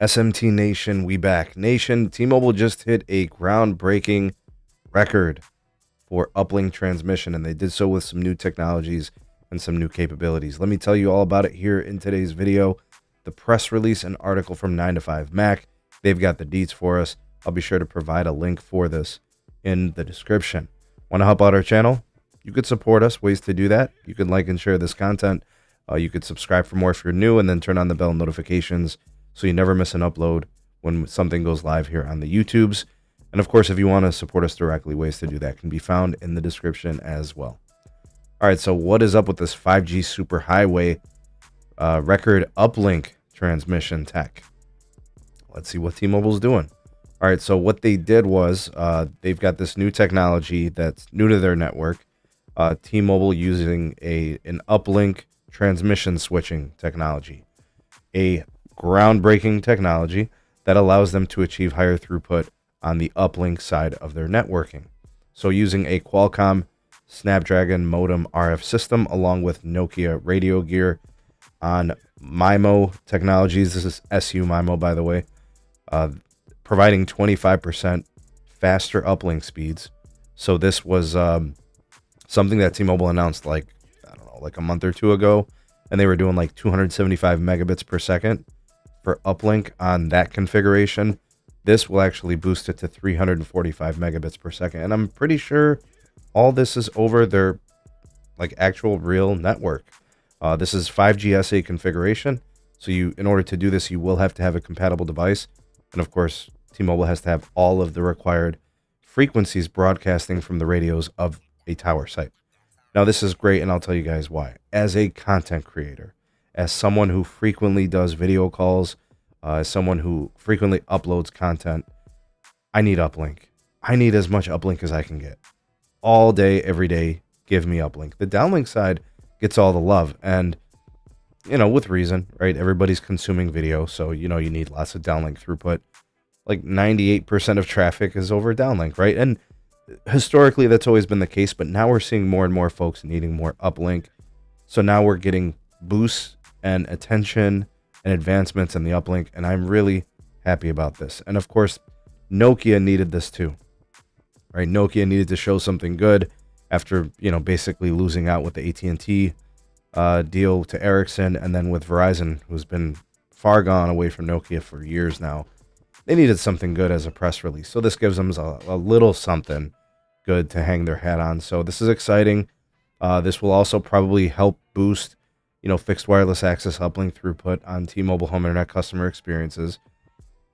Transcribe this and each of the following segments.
SMT Nation, we back. Nation, T-Mobile just hit a groundbreaking record for uplink transmission, and they did so with some new technologies and some new capabilities. Let me tell you all about it here in today's video. The press release and article from 9to5Mac. They've got the deets for us. I'll be sure to provide a link for this in the description. Want to help out our channel? You could support us. Ways to do that. You can like and share this content. Uh, you could subscribe for more if you're new and then turn on the bell notifications so you never miss an upload when something goes live here on the YouTubes. And of course, if you want to support us directly, ways to do that can be found in the description as well. All right, so what is up with this 5G superhighway uh, record uplink transmission tech? Let's see what T-Mobile's doing. All right, so what they did was uh, they've got this new technology that's new to their network. Uh, T-Mobile using a an uplink transmission switching technology, a groundbreaking technology that allows them to achieve higher throughput on the uplink side of their networking. So, using a Qualcomm Snapdragon modem RF system along with Nokia radio gear on MIMO technologies. This is SU MIMO, by the way, uh, providing 25% faster uplink speeds. So, this was um, something that T Mobile announced like, I don't know, like a month or two ago. And they were doing like 275 megabits per second for uplink on that configuration. This will actually boost it to 345 megabits per second. And I'm pretty sure all this is over their like actual real network. Uh, this is 5G SA configuration. So you, in order to do this, you will have to have a compatible device. And of course, T-Mobile has to have all of the required frequencies broadcasting from the radios of a tower site. Now, this is great, and I'll tell you guys why. As a content creator, as someone who frequently does video calls, uh, as someone who frequently uploads content, I need uplink. I need as much uplink as I can get. All day, every day, give me uplink. The downlink side gets all the love, and you know, with reason, right? Everybody's consuming video, so you know you need lots of downlink throughput. Like 98% of traffic is over downlink, right? And historically that's always been the case, but now we're seeing more and more folks needing more uplink. So now we're getting boosts and attention and advancements in the uplink, and I'm really happy about this. And of course, Nokia needed this too. Right? Nokia needed to show something good after, you know, basically losing out with the AT&T uh, deal to Ericsson and then with Verizon, who's been far gone away from Nokia for years now. They needed something good as a press release. So this gives them a, a little something good to hang their hat on. So this is exciting. Uh, this will also probably help boost you know, fixed wireless access uplink throughput on T-Mobile home internet customer experiences.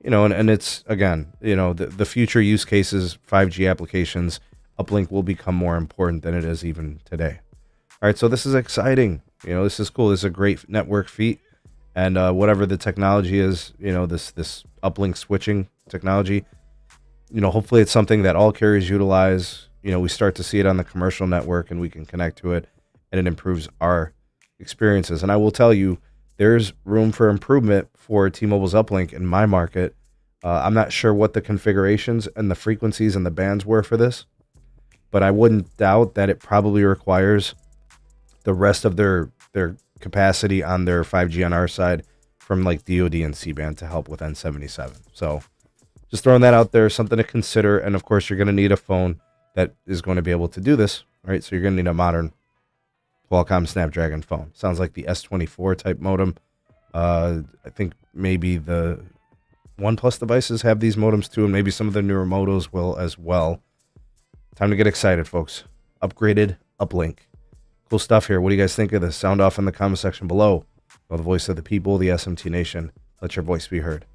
You know, and, and it's again, you know, the, the future use cases, 5G applications, uplink will become more important than it is even today. All right, so this is exciting. You know, this is cool. This is a great network feat, and uh, whatever the technology is, you know, this this uplink switching technology, you know, hopefully it's something that all carriers utilize. You know, we start to see it on the commercial network, and we can connect to it, and it improves our experiences. And I will tell you, there's room for improvement for T-Mobile's uplink in my market. Uh, I'm not sure what the configurations and the frequencies and the bands were for this, but I wouldn't doubt that it probably requires the rest of their their capacity on their 5G on our side from like DoD and C-band to help with N77. So just throwing that out there, something to consider. And of course, you're going to need a phone that is going to be able to do this, right? So you're going to need a modern Qualcomm Snapdragon phone. Sounds like the S24 type modem. Uh, I think maybe the OnePlus devices have these modems too, and maybe some of the newer Motos will as well. Time to get excited, folks. Upgraded uplink. Cool stuff here. What do you guys think of this? Sound off in the comment section below. Well, the voice of the people, the SMT Nation. Let your voice be heard.